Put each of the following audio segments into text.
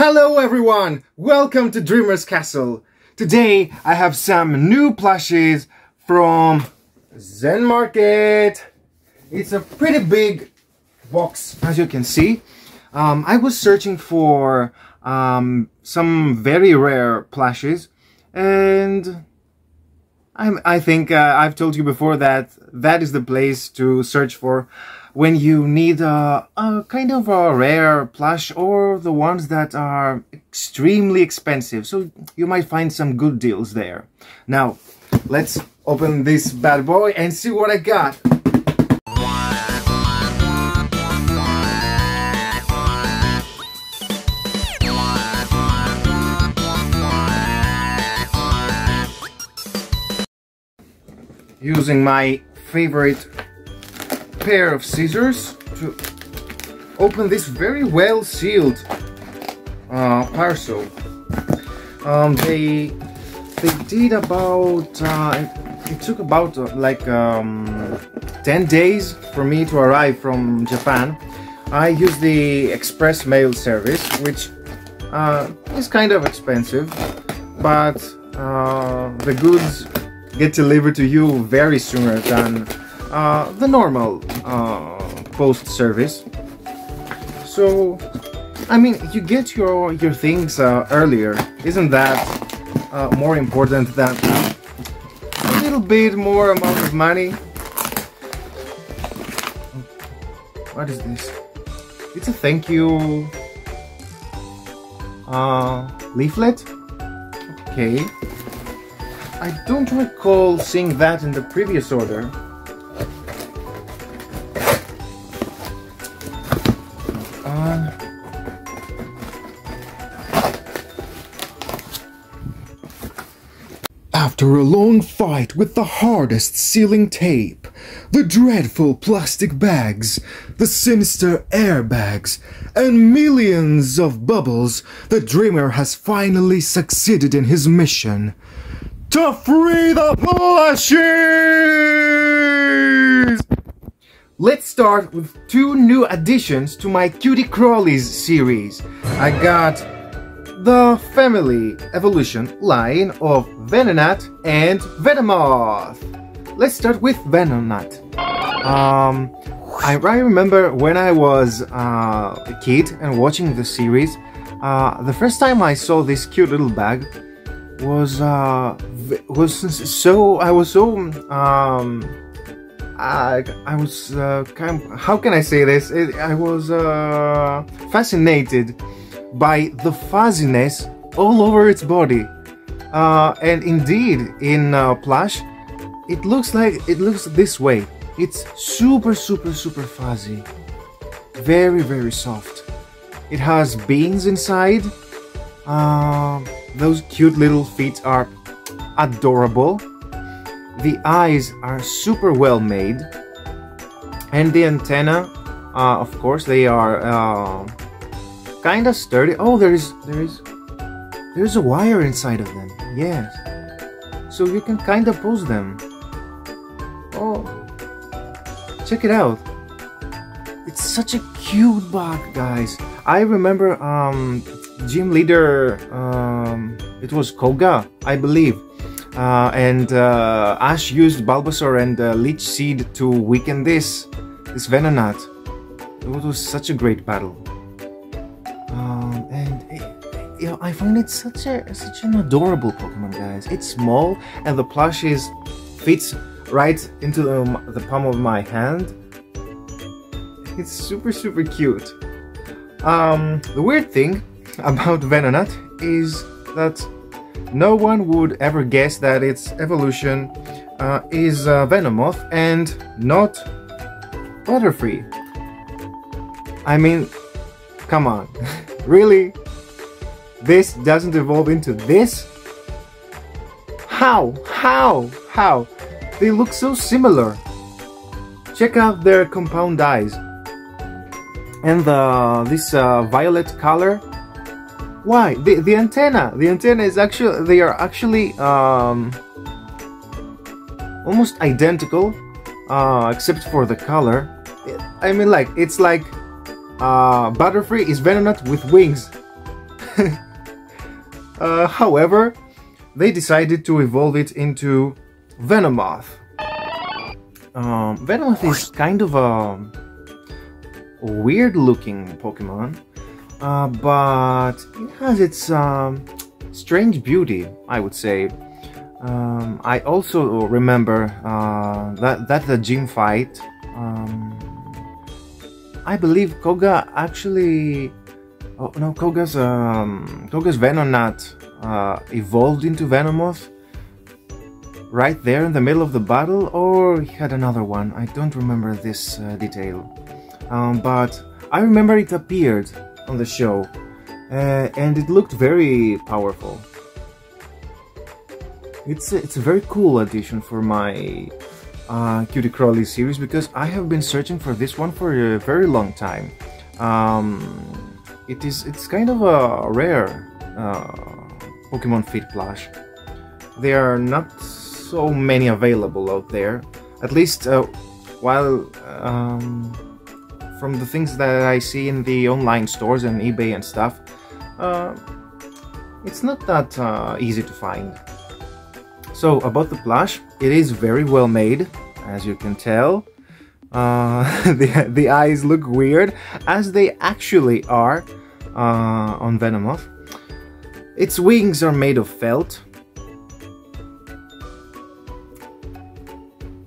Hello everyone! Welcome to Dreamer's Castle. Today I have some new plushies from Zenmarket. It's a pretty big box as you can see. Um, I was searching for um, some very rare plushies and I, I think uh, I've told you before that that is the place to search for when you need a, a, kind of a rare plush or the ones that are extremely expensive. So you might find some good deals there. Now, let's open this bad boy and see what I got. Using my favorite pair of scissors to open this very well sealed uh, parcel. Um, they they did about uh, it took about uh, like um, 10 days for me to arrive from Japan. I use the express mail service, which uh, is kind of expensive, but uh, the goods get delivered to you very sooner than uh, the normal uh, post service. So, I mean, you get your your things uh, earlier. Isn't that uh, more important than a little bit more amount of money? What is this? It's a thank you uh, leaflet. Okay. I don't recall seeing that in the previous order. After a long fight with the hardest sealing tape, the dreadful plastic bags, the sinister airbags, and millions of bubbles, the dreamer has finally succeeded in his mission to free the plushies! Let's start with two new additions to my Cutie Crawlies series. I got the family evolution line of Venonat and Venomoth. Let's start with Venonat. Um, I, I remember when I was uh, a kid and watching the series, uh, the first time I saw this cute little bag was uh, was so I was so um, I, I was uh, kind of, how can I say this? It, I was uh, fascinated by the fuzziness all over its body. Uh, and indeed, in uh, plush, it looks like it looks this way. It's super, super, super fuzzy. Very, very soft. It has beans inside. Uh, those cute little feet are adorable. The eyes are super well made. And the antenna, uh, of course, they are uh, kind of sturdy. Oh, there is there is there's a wire inside of them. Yes. So you can kind of pose them. Oh, check it out. It's such a cute bag, guys. I remember um, gym leader. Um, it was Koga, I believe. Uh, and uh, Ash used Bulbasaur and uh, Leech Seed to weaken this, this Venonat. It was such a great battle you know, I find it such a such an adorable Pokemon, guys. It's small and the plushie fits right into the, the palm of my hand. It's super super cute. Um, the weird thing about Venonat is that no one would ever guess that its evolution uh, is uh, Venomoth and not Butterfree. I mean, come on, really? This doesn't evolve into this? How? How? How? They look so similar. Check out their compound eyes. And the this uh, violet color. Why? The, the antenna. The antenna is actually, they are actually um, almost identical, uh, except for the color. I mean, like, it's like uh, Butterfree is Venonat with wings. uh, however, they decided to evolve it into Venomoth. Um, Venomoth is kind of a weird looking Pokemon, uh, but it has its um, strange beauty, I would say. Um, I also remember uh, that, that the gym fight, um, I believe Koga actually, oh no, Koga's, um, Koga's Venonat uh, evolved into Venomoth right there in the middle of the battle, or he had another one, I don't remember this uh, detail. Um, but I remember it appeared on the show, uh, and it looked very powerful. It's a, it's a very cool addition for my uh, Cutie Crawly series because I have been searching for this one for a very long time. Um, it is it's kind of a rare uh, Pokemon Fit plush. There are not so many available out there, at least uh, while um, from the things that I see in the online stores and eBay and stuff, uh, it's not that uh, easy to find. So about the plush, it is very well made, as you can tell. Uh, the, the eyes look weird, as they actually are uh, on Venomoth. Its wings are made of felt.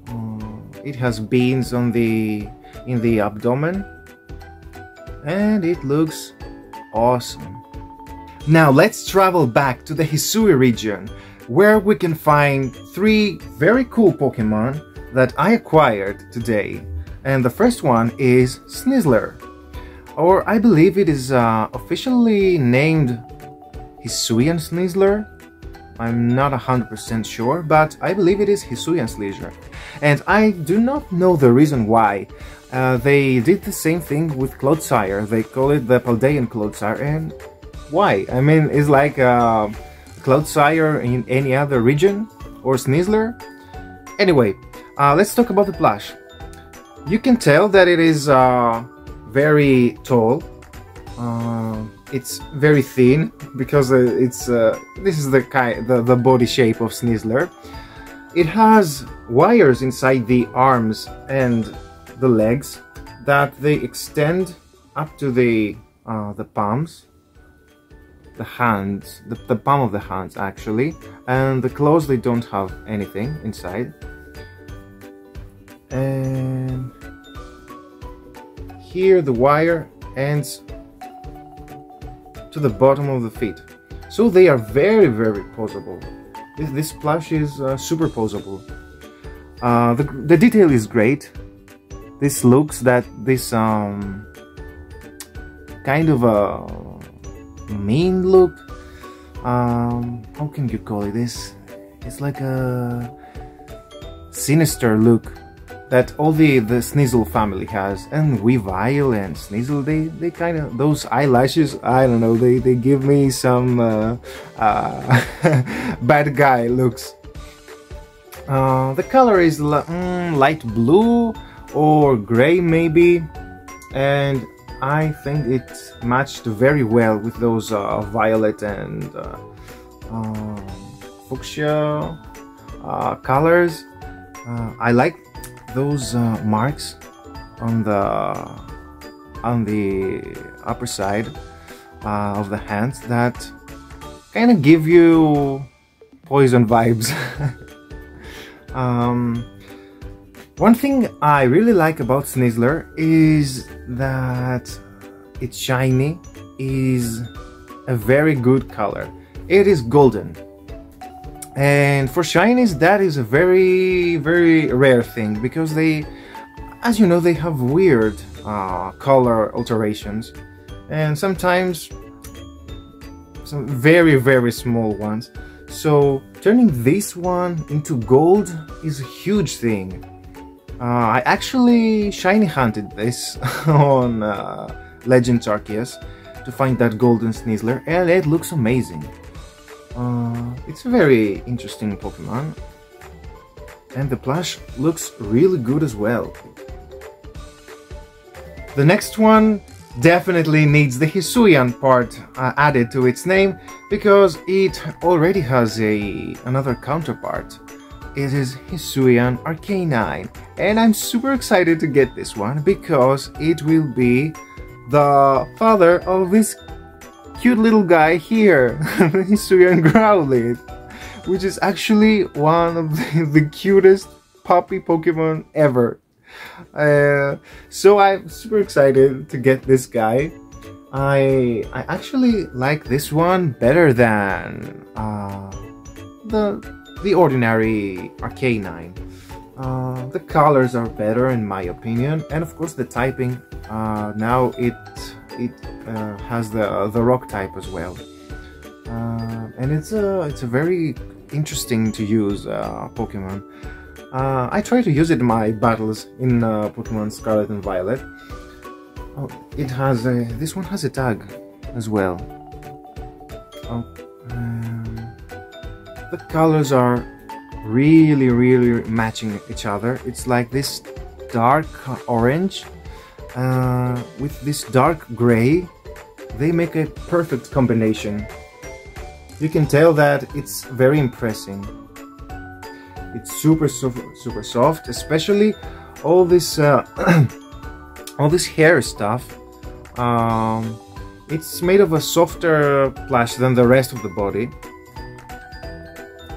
Uh, it has beans on the in the abdomen and it looks awesome. Now let's travel back to the Hisui region where we can find three very cool Pokemon that I acquired today. And the first one is Sneasler, or I believe it is uh, officially named Hisuian Sneasler. I'm not 100% sure, but I believe it is Hisuian Sneasler. And I do not know the reason why. Uh, they did the same thing with Clodsire. They call it the Paldean Clodsire, and why? I mean, it's like... Uh, Clodsire in any other region? Or Sneasler? Anyway, uh, let's talk about the plush. You can tell that it is uh, very tall. Uh, it's very thin because uh, it's uh, this is the kind the, the body shape of Sneasler. It has wires inside the arms and the legs that they extend up to the uh, the palms the hands, the, the palm of the hands actually, and the claws they don't have anything inside. And here the wire ends to the bottom of the feet. So they are very very posable. This, this plush is uh, super posable. Uh, the, the detail is great. This looks that this um, kind of a mean look. Um, how can you call it this? It's like a sinister look that all the the Sneasel family has, and Weavile and Sneasel, they they kind of those eyelashes. I don't know. They they give me some uh, uh, bad guy looks. Uh, the color is mm, light blue or gray maybe, and I think it matched very well with those uh, violet and uh, um, fuchsia uh, colors. I like those uh, marks on the on the upper side uh, of the hands that kind of give you poison vibes. um, one thing I really like about Sneasler is that it's shiny, is a very good color. It is golden. And for shinies, that is a very, very rare thing because they, as you know, they have weird uh, color alterations and sometimes some very, very small ones. So turning this one into gold is a huge thing. Uh, I actually shiny hunted this on uh, Legends Arceus to find that golden Sneasler and it looks amazing. Uh, it's a very interesting Pokemon and the plush looks really good as well. The next one definitely needs the Hisuian part uh, added to its name because it already has a another counterpart. It is Hisuian Arcanine and I'm super excited to get this one because it will be the father of this cute little guy here, Hisuian Growlithe, which is actually one of the, the cutest puppy Pokemon ever. Uh, so I'm super excited to get this guy. I I actually like this one better than uh, the the ordinary Arcanine. Uh, the colors are better in my opinion, and of course the typing. Uh, now it it uh, has the the rock type as well, uh, and it's a it's a very interesting to use uh, Pokemon. Uh, I try to use it in my battles in uh, Pokemon Scarlet and Violet. Oh, it has a, this one has a tag as well. Oh, um, the colors are really, really matching each other. It's like this dark orange uh, with this dark gray. They make a perfect combination. You can tell that it's very impressive. It's super, super, super soft, especially all this, uh, all this hair stuff. Um, it's made of a softer plush than the rest of the body.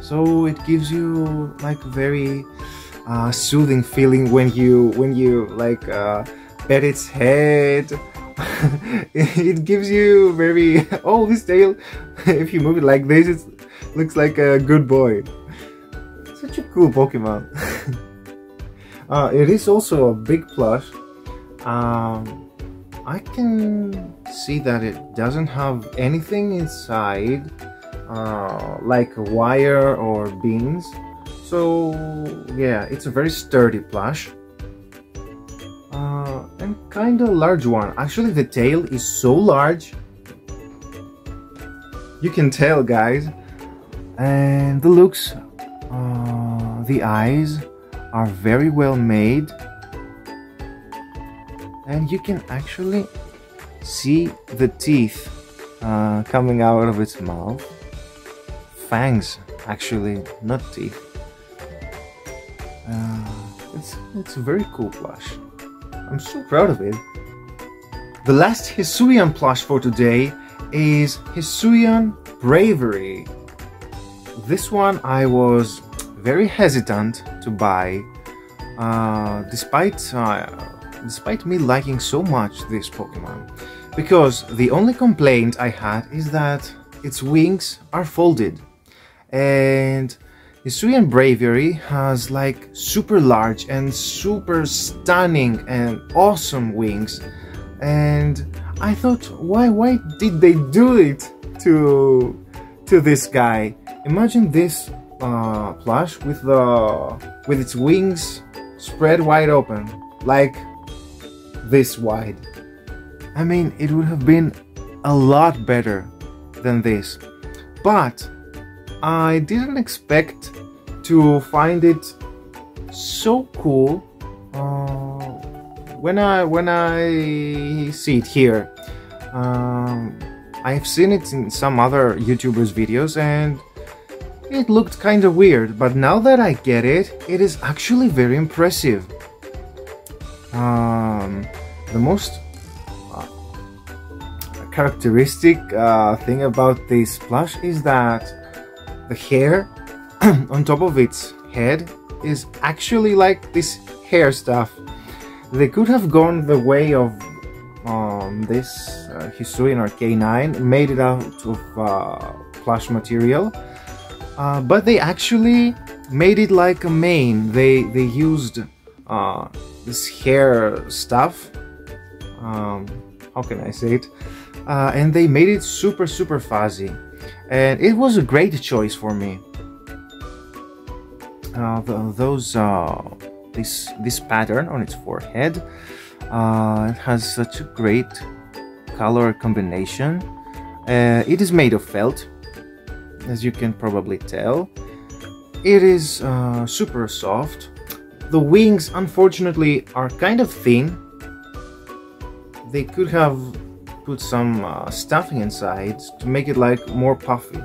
So it gives you like very uh, soothing feeling when you, when you like uh, pet its head. it gives you very, oh this tail, if you move it like this, it looks like a good boy such a cool Pokemon. uh, it is also a big plush. Um, I can see that it doesn't have anything inside, uh, like wire or beans. So yeah, it's a very sturdy plush. Kind of large one. Actually, the tail is so large. You can tell, guys. And the looks uh, the eyes are very well made and you can actually see the teeth uh, coming out of its mouth fangs actually not teeth uh, it's, it's a very cool plush I'm so proud of it. The last Hisuian plush for today is Hisuian Braviary. this one I was very hesitant to buy, uh, despite uh, despite me liking so much this Pokemon, because the only complaint I had is that its wings are folded, and Hisuian Braviary has like super large and super stunning and awesome wings, and I thought, why why did they do it to to this guy? Imagine this uh, plush with the with its wings spread wide open, like this wide. I mean, it would have been a lot better than this, but I didn't expect to find it so cool uh, when I when I see it here. Um, I've seen it in some other YouTubers' videos and it looked kinda weird, but now that I get it, it is actually very impressive. Um, the most uh, characteristic uh, thing about this plush is that the hair on top of its head is actually like this hair stuff. They could have gone the way of um, this uh, Hisuian Arcanine, made it out of uh, plush material, uh, but they actually made it like a mane. They they used uh, this hair stuff. Um, how can I say it? Uh, and they made it super super fuzzy, and it was a great choice for me. Uh, those uh, this this pattern on its forehead uh, it has such a great color combination. it is made of felt, as you can probably tell. It is uh, super soft. The wings, unfortunately, are kind of thin. they could have put some uh, stuffing inside to make it like more puffy.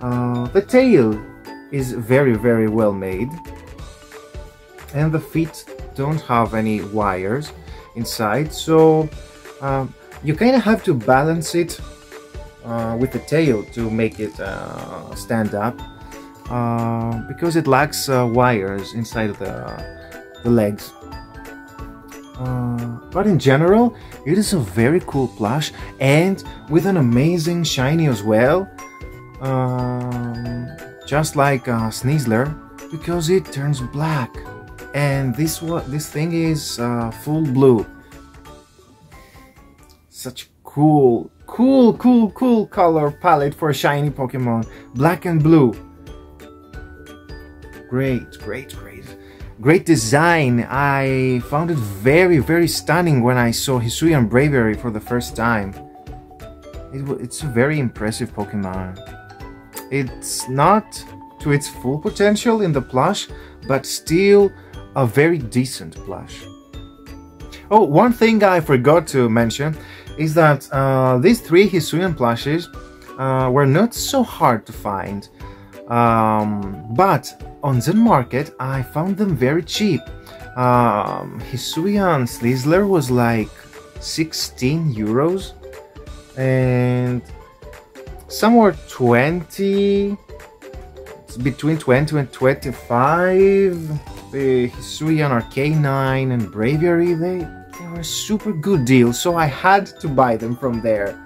Uh, the tail is very very well made and the feet don't have any wires inside so um, you kind of have to balance it uh, with the tail to make it uh, stand up uh, because it lacks uh, wires inside the, the legs uh, but in general it is a very cool plush and with an amazing shiny as well. Um, just like uh, Sneasler because it turns black. And this this thing is uh, full blue. Such cool cool cool cool color palette for a shiny Pokemon. Black and blue. Great great great great design I found it very very stunning when I saw Hisuian Braviary for the first time it, it's a very impressive Pokemon it's not to its full potential in the plush but still a very decent plush. Oh, one thing I forgot to mention is that uh, these three Hisuian plushes uh, were not so hard to find. Um, but on Zenmarket, I found them very cheap. Um, Hisuian Sneasler was like 16 euros and somewhere 20 between 20 and 25 the Hisuian Arcanine and Braviary, they, they were a super good deal, so I had to buy them from there.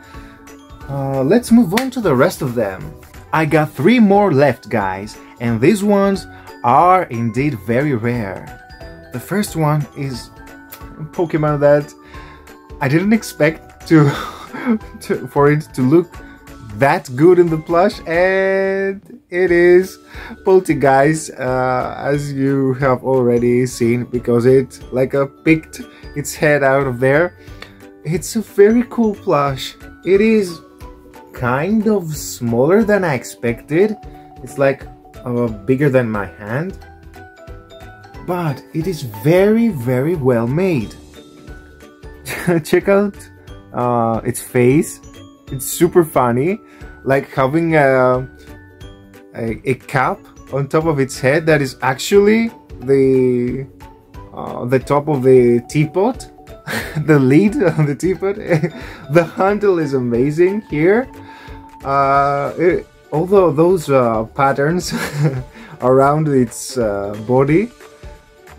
Uh, let's move on to the rest of them. I got three more left, guys, and these ones are indeed very rare. The first one is Pokemon that I didn't expect to, to for it to look that good in the plush and it is Polteageist uh, as you have already seen because it like a picked its head out of there it's a very cool plush it is kind of smaller than I expected. It's like uh, bigger than my hand. But it is very very well made. Check out uh, its face. It's super funny, like having a, a, a cap on top of its head that is actually the uh, the top of the teapot, the lid of the teapot. the handle is amazing here. Uh, it, although those uh, patterns around its uh, body,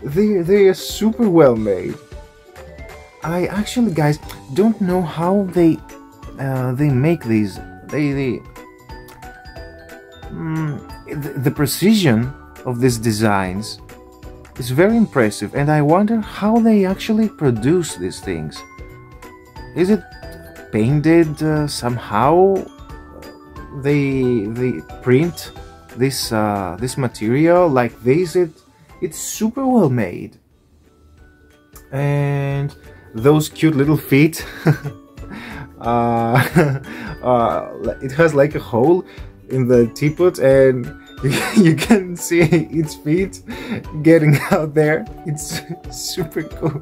they they are super well made. I actually, guys, don't know how they uh, they make these. They, they mm, the, the precision of these designs is very impressive and I wonder how they actually produce these things. Is it painted uh, somehow they they print this uh, this material like this it it's super well made and those cute little feet uh, uh, it has like a hole in the teapot and you can see its feet getting out there. It's super cool.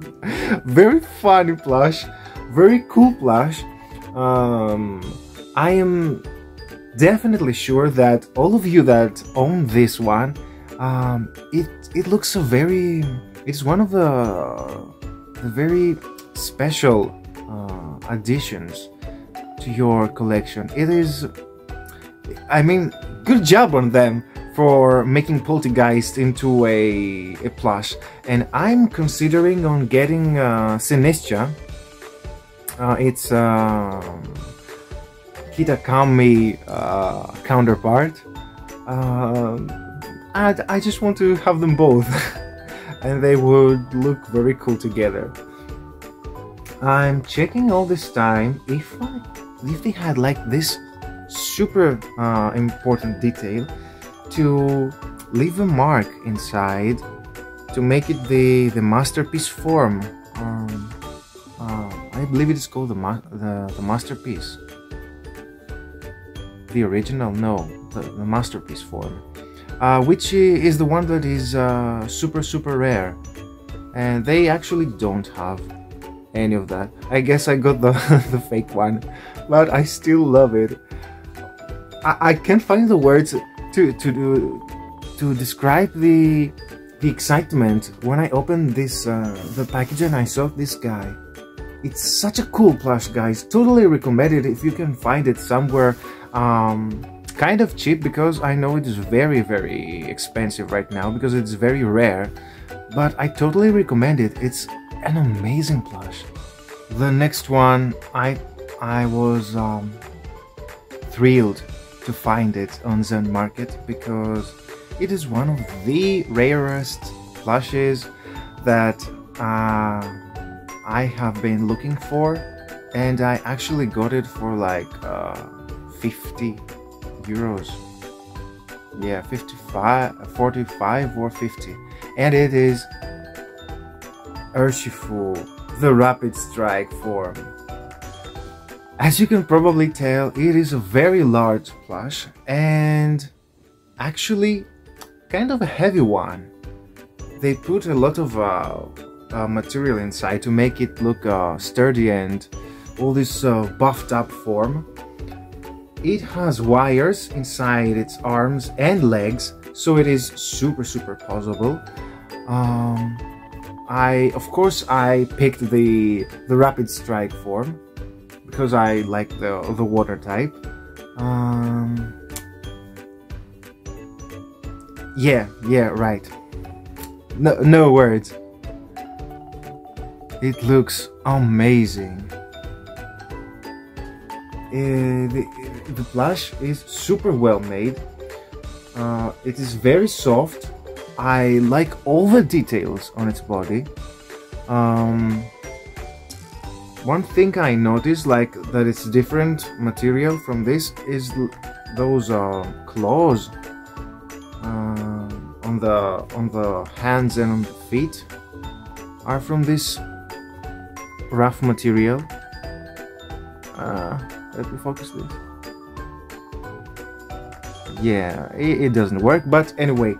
Very funny plush. Very cool plush. Um, I am definitely sure that all of you that own this one, um, it it looks so very. It's one of the the very special uh, additions to your collection. It is, I mean, good job on them for making Polteageist into a, a plush. And I'm considering on getting uh, Sinistcha. Uh, it's uh, Kitakami uh, counterpart. Uh, I, I just want to have them both. and they would look very cool together. I'm checking all this time if I, if they had like this super uh, important detail to leave a mark inside to make it the the masterpiece form. Um, uh, I believe it is called the, ma the, the masterpiece. The original, no, the, the masterpiece form, uh, which is the one that is uh, super super rare, and they actually don't have any of that. I guess I got the, the fake one, but I still love it. I, I can't find the words to, to, do, to describe the, the excitement when I opened this, uh, the package and I saw this guy. It's such a cool plush, guys. Totally recommend it if you can find it somewhere um, kind of cheap because I know it is very, very expensive right now because it's very rare. But I totally recommend it. It's an amazing plush. The next one, I I was um, thrilled to find it on Zenmarket because it is one of the rarest plushes that uh, I have been looking for and I actually got it for like uh, 50 euros. Yeah 55 45 or 50 and it is Urshifu the rapid strike form. As you can probably tell it is a very large plush and actually kind of a heavy one. They put a lot of uh, uh, material inside to make it look uh, sturdy and all this uh, buffed up form. It has wires inside its arms and legs, so it is super super possible. Um, I of course I picked the the rapid strike form because I like the the water type. Um, yeah, yeah, right. No, no words. It looks amazing. Uh, the, the plush is super well made. Uh, it is very soft. I like all the details on its body. Um, one thing I noticed, like that it's different material from this, is those uh, claws uh, on the on the hands and on the feet are from this rough material. Uh, let me focus this. Yeah, it, it doesn't work, but anyway,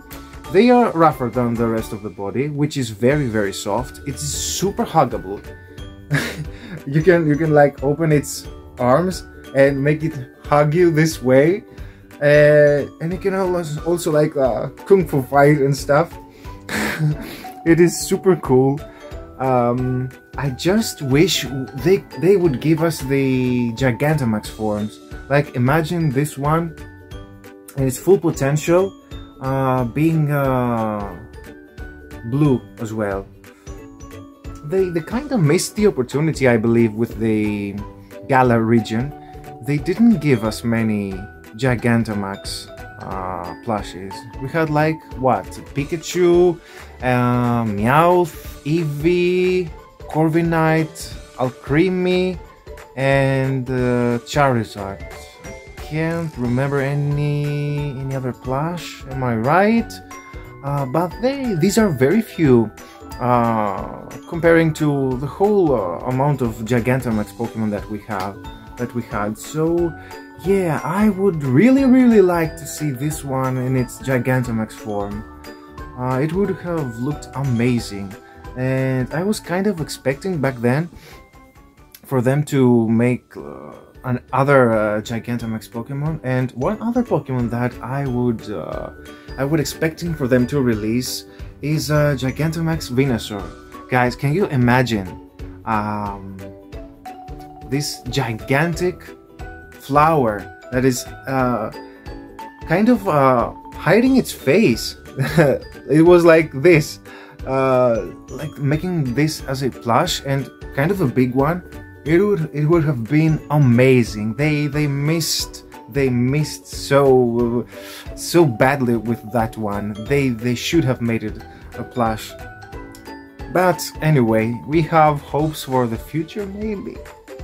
they are rougher than the rest of the body, which is very very soft. It's super huggable. you can you can like open its arms and make it hug you this way, uh, and you can also also like uh, kung fu fight and stuff. it is super cool. Um, I just wish they they would give us the Gigantamax forms. Like imagine this one and its full potential uh, being uh, blue as well. They they kind of missed the opportunity, I believe, with the Galar region. They didn't give us many Gigantamax uh, plushes. We had like what Pikachu, uh, Meowth, Eevee, Corviknight, Alcremie, and uh, Charizard. Can't remember any any other plush. Am I right? Uh, but they these are very few uh, comparing to the whole uh, amount of Gigantamax Pokemon that we have that we had. So yeah, I would really really like to see this one in its Gigantamax form. Uh, it would have looked amazing and I was kind of expecting back then for them to make uh, another uh, Gigantamax Pokemon and one other Pokemon that I would uh, I would expecting for them to release is uh, Gigantamax Venusaur. Guys, can you imagine um, this gigantic flower that is uh, kind of uh, hiding its face? it was like this uh, like making this as a plush and kind of a big one, it would it would have been amazing. They they missed they missed so so badly with that one. They they should have made it a plush. But anyway, we have hopes for the future maybe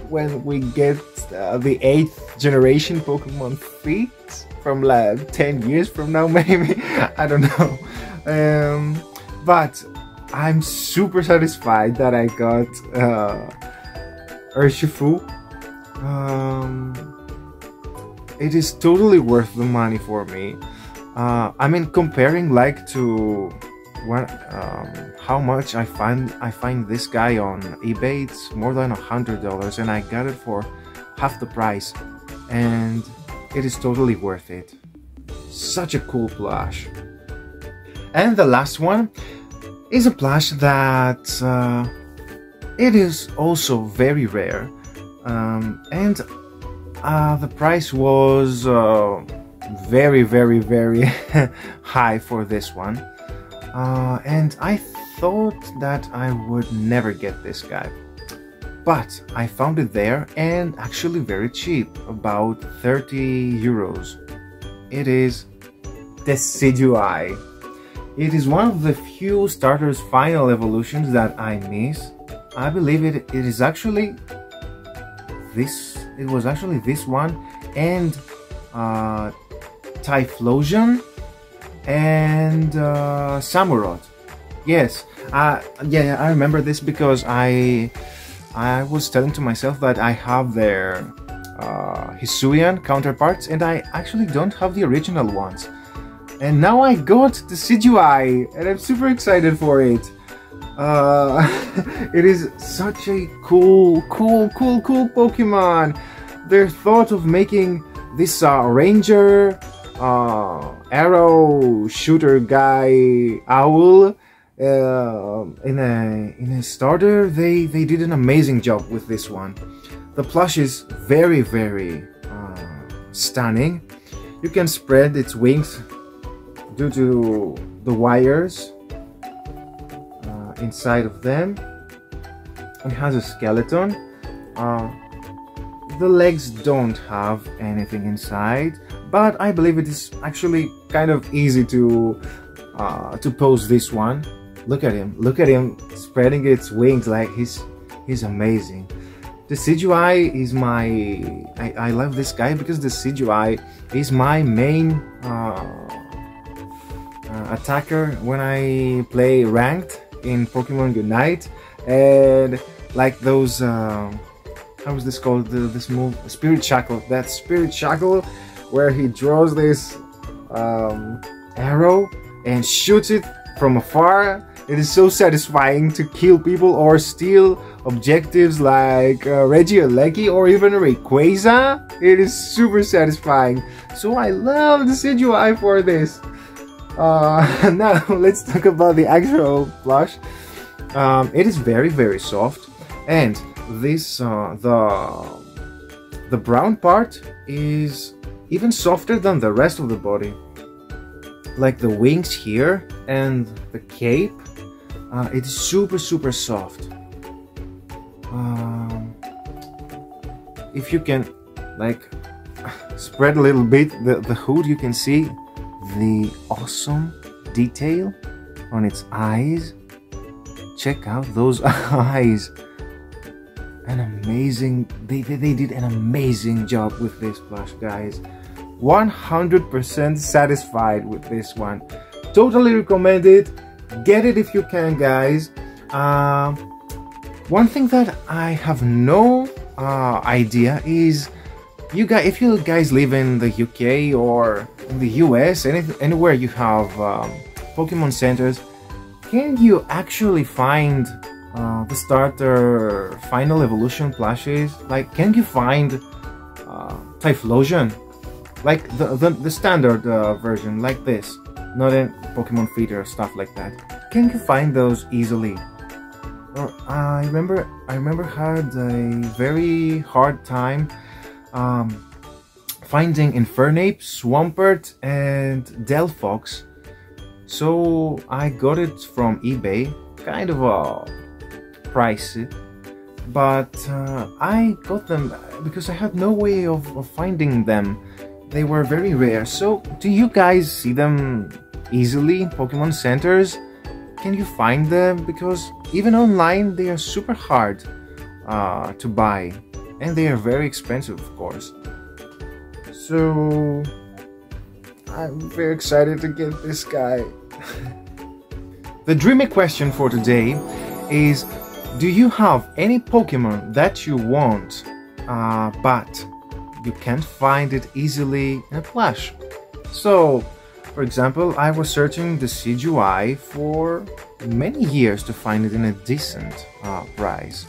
when we get uh, the eighth generation Pokemon Fit from like 10 years from now maybe I don't know um, but I'm super satisfied that I got uh, Urshifu. Um, it is totally worth the money for me. Uh, I mean, comparing like to what um, how much I find I find this guy on eBay. It's more than a hundred dollars, and I got it for half the price, and it is totally worth it. Such a cool plush. And the last one is a plush that uh, it is also very rare, um, and uh, the price was uh, very, very, very high for this one. Uh, and I thought that I would never get this guy. But I found it there and actually very cheap, about 30 euros. It is Decidueye. It is one of the few starters final evolutions that I miss. I believe it, it is actually this, it was actually this one and uh, Typhlosion and uh, Samurott. Yes, uh, yeah, I remember this because I I was telling to myself that I have their uh, Hisuian counterparts and I actually don't have the original ones. And now I got the Decidueye and I'm super excited for it. Uh, it is such a cool, cool, cool, cool Pokemon. Their thought of making this uh, Ranger uh, arrow shooter guy owl uh, in a in a starter they they did an amazing job with this one. The plush is very very uh, stunning. You can spread its wings due to the wires inside of them it has a skeleton uh, the legs don't have anything inside but I believe it is actually kind of easy to uh, to pose this one. Look at him, look at him spreading its wings like he's he's amazing. The Decidueye is my I, I love this guy because the Decidueye is my main uh, uh, attacker when I play ranked in Pokemon Unite and like those uh, how was this called the, this move Spirit Shackle that Spirit Shackle where he draws this um, arrow and shoots it from afar. It is so satisfying to kill people or steal objectives like uh, Regieleki or even Rayquaza. It is super satisfying. So I love the Decidueye for this. Uh, now let's talk about the actual plush. Um, it is very very soft and this uh, the the brown part is even softer than the rest of the body. Like the wings here and the cape, uh, it's super super soft. Um, if you can like spread a little bit the, the hood, you can see the awesome detail on its eyes. Check out those eyes an amazing they, they, they, did an amazing job with this plush guys 100% satisfied with this one. Totally recommend it. Get it if you can, guys. Uh, one thing that I have no uh, idea is you guys, if you guys live in the UK or in the US, any, anywhere you have um, Pokemon centers, can you actually find uh, the starter final evolution plushes? Like, can you find uh, Typhlosion like the, the, the standard uh, version, like this, not in Pokemon Feeder stuff like that. Can you find those easily? Or I remember, I remember had a very hard time um, finding Infernape, Swampert, and Delphox. So I got it from eBay, kind of a pricey, but uh, I got them because I had no way of, of finding them they were very rare. So, do you guys see them easily Pokemon centers? Can you find them? Because even online, they are super hard uh, to buy. And they are very expensive, of course. So, I'm very excited to get this guy. the dreamy question for today is Do you have any Pokemon that you want, uh, but you can't find it easily in a plush. So, For example, I was searching the Decidueye for many years to find it in a decent uh, price.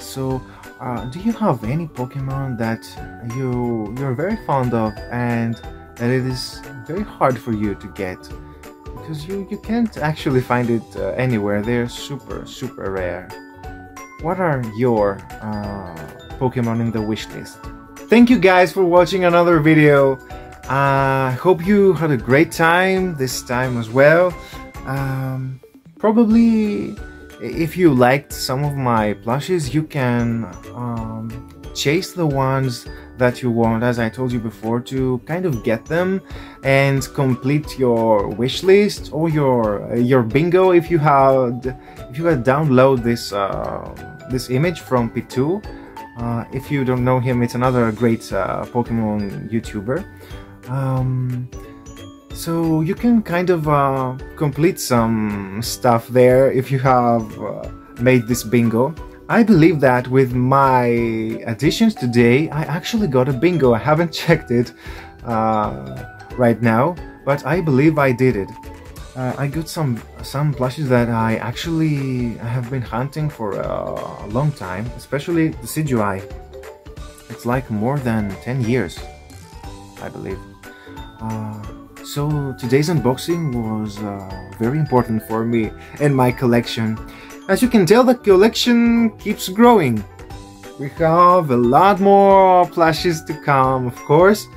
So, uh, do you have any Pokemon that you you're very fond of and that it is very hard for you to get because you you can't actually find it uh, anywhere? They're super super rare. What are your uh, Pokemon in the wish list? Thank you guys for watching another video. I uh, hope you had a great time this time as well. Um, probably, if you liked some of my plushes, you can um, chase the ones that you want, as I told you before, to kind of get them and complete your wish list or your your bingo. If you had if you had download this uh, this image from Pitu. Uh, if you don't know him, it's another great uh, Pokemon YouTuber. Um, so you can kind of uh, complete some stuff there if you have uh, made this bingo. I believe that with my additions today, I actually got a bingo. I haven't checked it uh, right now, but I believe I did it. Uh, I got some some plushes that I actually have been hunting for a long time, especially the Decidueye. It's like more than 10 years, I believe. So today's unboxing was uh, very important for me and my collection. As you can tell, the collection keeps growing. We have a lot more plushes to come, of course,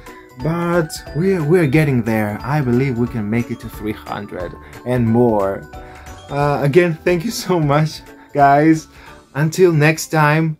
but we're, we're getting there. I believe we can make it to 300 and more. Uh, again, thank you so much, guys. Until next time,